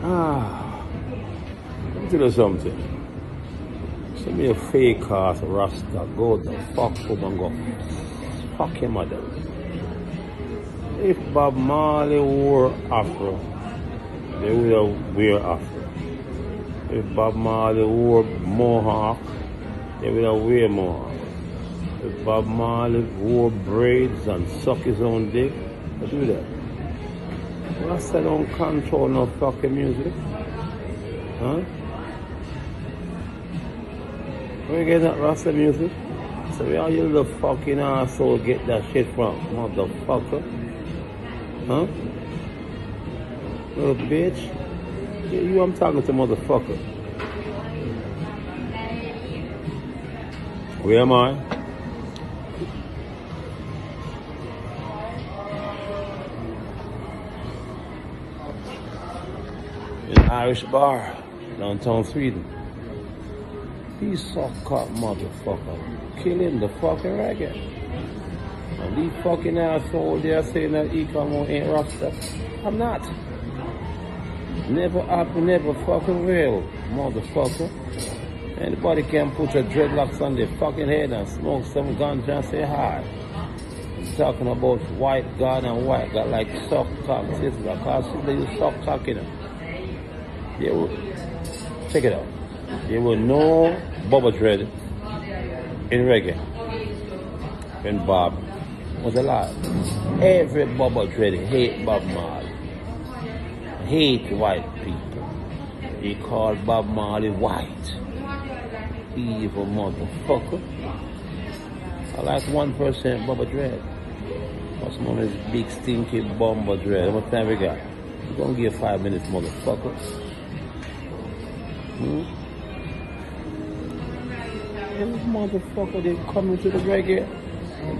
Ah, let you something. Send me a fake ass Rasta, go the fuck up and go fuck your mother. If Bob Marley wore Afro, they would have wear Afro. If Bob Marley wore Mohawk, they would have wear Mohawk. If Bob Marley wore braids and suck his own dick, they do that. Rasta don't control no fucking music. Huh? Where you get that Rasta music? So where all you little fucking asshole get that shit from, motherfucker? Huh? Little bitch. You I'm talking to motherfucker. Where am I? Irish bar, downtown Sweden. These soft cock motherfucker killing the fucking reggae. And these fucking assholes there saying that Eek-A-Mouse ain't Rasta. I'm not. Never happen, never fucking will, motherfucker. Anybody can put your dreadlocks on their fucking head and smoke some ganja and say hi. I'm talking about white God and white God like soft cock sister. Cause sister you soft cock in them. They will, check it out. There were no Bobo Dread in reggae when Bob was alive. Every Bobo Dread hate Bob Marley. Hate white people. He called Bob Marley white. Evil motherfucker. I like 1% Bobo Dread. What's known as Big Stinky Bomber Dread. Much time we got? We're gonna give five minutes, motherfucker. Hmm? Those motherfucker, they coming to the reggae.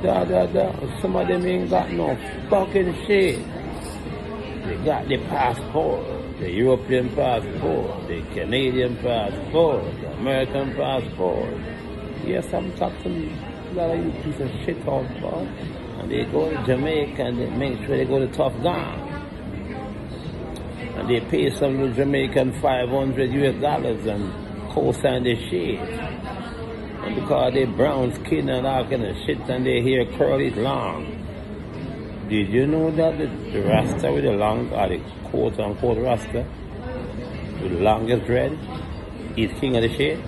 Da da da. Some of them ain't got no fucking shit. They got the passport, the European passport, the Canadian passport, the American passport. Yes, I'm talking a lot of you piece of shit bro. And they go to Jamaica and they make sure they go to Tuff Gong. And they pay some little Jamaican 500 US dollars and co-sign their shit. And because they brown skin and all kind of shit and their hair curly long. Did you know that the, the Rasta with the long, or the quote unquote Rasta, with the longest dread, is king of the shit?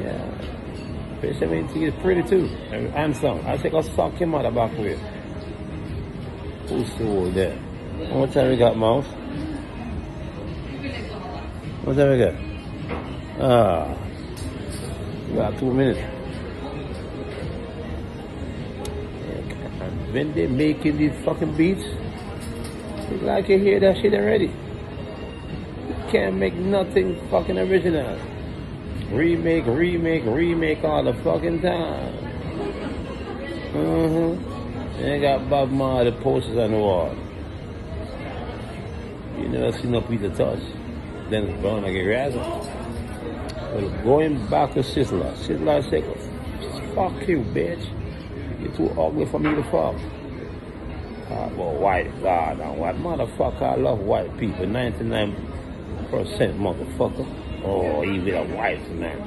Yeah. Fish 17 is pretty too. And handsome. I think I'll suck him out of back way. Who's so there? How much time we got, mouse? What time we? Ah. Got two minutes. When they making these fucking beats, it's like you hear that shit already. You can't make nothing fucking original. Remake, remake, remake all the fucking time. Mm-hmm. They got Bob Marley posters on the wall. You never seen no Peter Tosh. Dennis Brown, razzle. Well, going back to Sizzla. Sizzla said, fuck you, bitch. You're too ugly for me to fuck. Ah, but white God and white motherfucker, I love white people. 99% motherfucker. Oh, even a white man.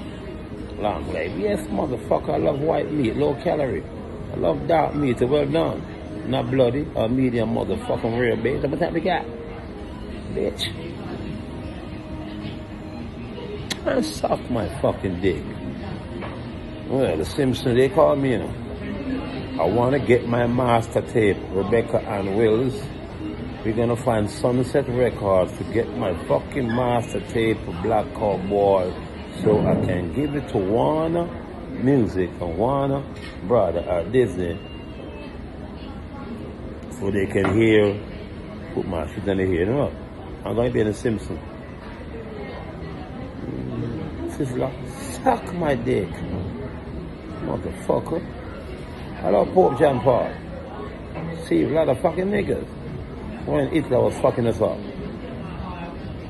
Long life. Yes, motherfucker, I love white meat, low calorie. I love dark meat, well done. Not bloody or medium motherfucking real bitch. How much time we got? Bitch. Man, suck my fucking dick. Well, the Simpsons, they call me, you know. I want to get my master tape, Rebecca Ann Wills. We're going to find Sunset Records to get my fucking master tape Black Cowboy so I can give it to Warner Music and Warner Brother at Disney so they can hear, put my shit in the ear. No, I'm going to be in the Simpsons. Sizzla, suck my dick. Motherfucker. Love Pope John Paul. See a lot of fucking niggas when Hitler was fucking us up.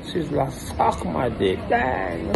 She's like, suck my dick. Dang.